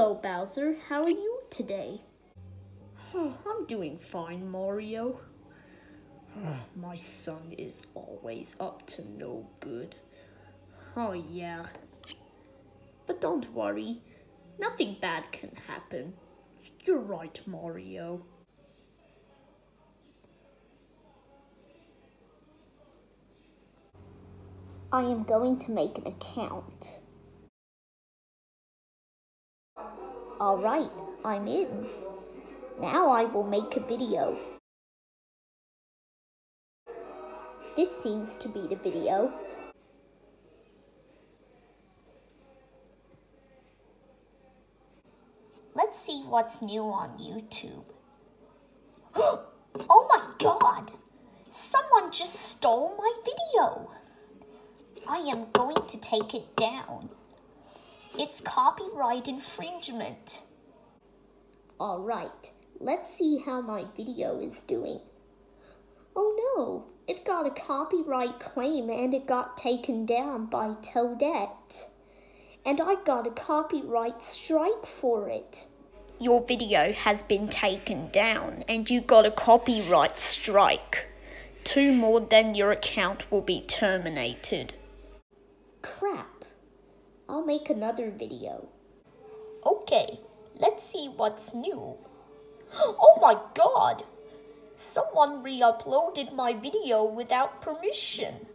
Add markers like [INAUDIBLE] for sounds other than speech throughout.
Hello, Bowser. How are you today? I'm doing fine, Mario. My son is always up to no good. Oh, yeah. But don't worry, nothing bad can happen. You're right, Mario. I am going to make an account. Alright, I'm in. Now I will make a video. This seems to be the video. Let's see what's new on YouTube. [GASPS] oh my god! Someone just stole my video! I am going to take it down. It's copyright infringement. Alright, let's see how my video is doing. Oh no, it got a copyright claim and it got taken down by Toadette. And I got a copyright strike for it. Your video has been taken down and you got a copyright strike. Two more then your account will be terminated. Crap. I'll make another video. Okay, let's see what's new. [GASPS] Oh my god! Someone re-uploaded my video without permission.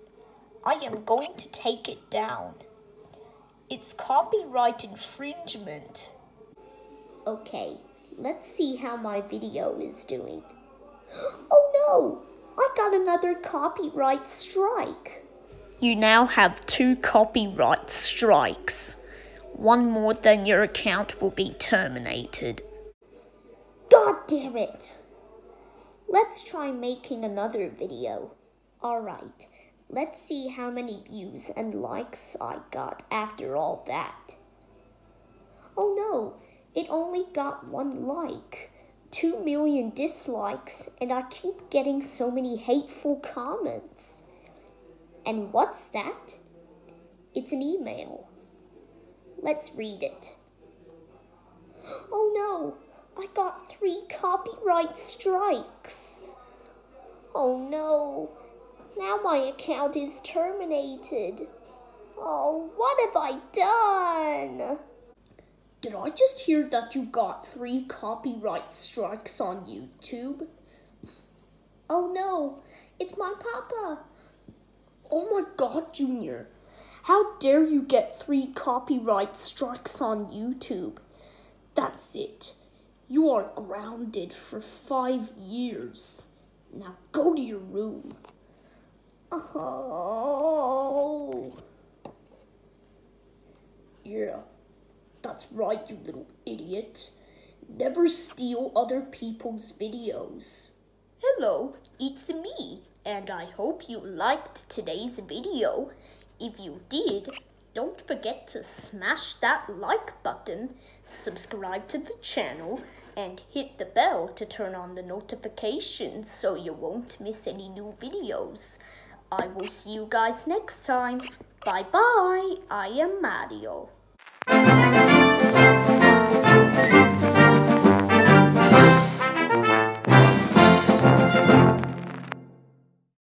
I am going to take it down. It's copyright infringement. Okay, let's see how my video is doing. [GASPS] Oh no! I got another copyright strike. You now have two copyright strikes. One more than your account will be terminated. God damn it! Let's try making another video. Alright, let's see how many views and likes I got after all that. Oh no, it only got one like, two million dislikes, and I keep getting so many hateful comments. And what's that? It's an email. Let's read it. Oh no, I got three copyright strikes. Oh no, now my account is terminated. Oh, what have I done? Did I just hear that you got three copyright strikes on YouTube? Oh no, it's my papa. Oh my god, Junior. How dare you get three copyright strikes on YouTube? That's it. You are grounded for five years. Now go to your room. Oh. Yeah, that's right, you little idiot. Never steal other people's videos. Hello, it's me, and I hope you liked today's video. If you did, don't forget to smash that like button, subscribe to the channel, and hit the bell to turn on the notifications so you won't miss any new videos. I will see you guys next time. Bye bye. I am Mario.